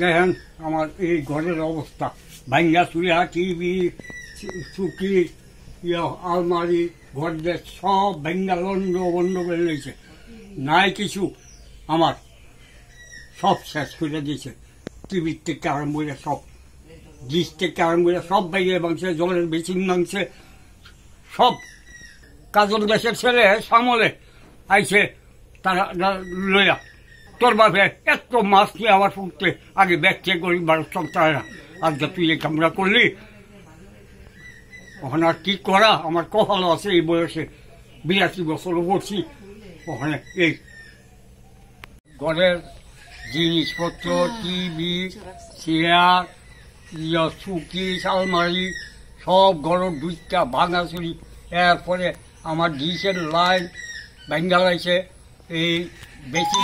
দেখেন আমার এই ঘরের অবস্থা। ভাঙ্গা চুড়া টিভি চুকি আলমারি, ঘরদের সব ভেঙ্গা লন্ড বন্ধ করে রয়েছে নাই কিছু আমার। সব শেষ করে দিয়েছে। টিভির থেকে আরম্ভ করে সব ডিস থেকে আরম্ভ করে সব বাইরে ভাঙছে, জলের বেচিন ভাঙছে। সব কাজল দেশের ছেলে সামলে আইছে, তারা লইয়া। তোর বাপে এত মাছ নিয়ে আমার ফুটতে আগে ব্যাগছে করি বারো সপ্তাহে না আজকে তুই এই কামরা করলি, ওখানে আর কি করা? আমার কপালও আছে এই বয়সে। বিরাশি বছর পড়ছি, ওখানে এই ঘরের জিনিসপত্র, টিভি, চেয়ার, ইয়া চুকি আলমারি, সব ঘর দুইটা ভাঙাচুরি এরপরে আমার ডিসের লাইন ব্যাঙ্গালাইছে এই বেশি